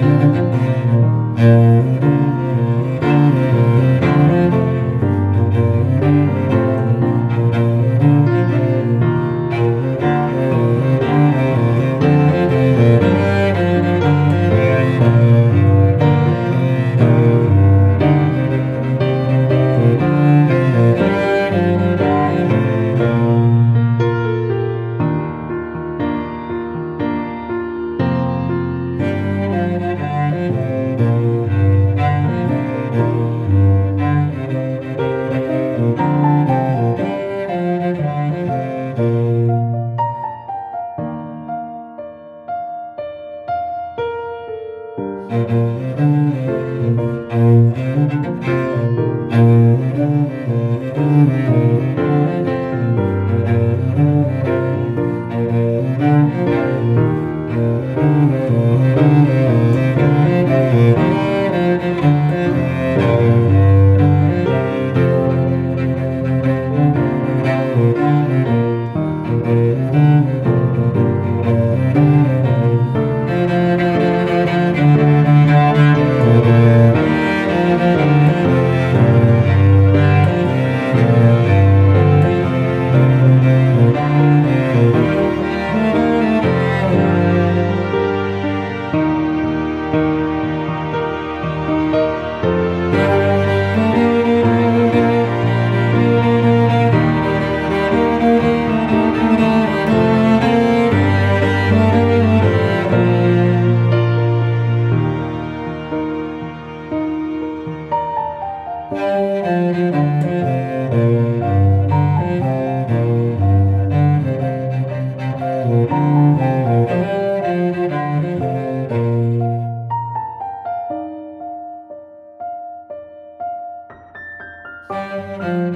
time. Thank you. Música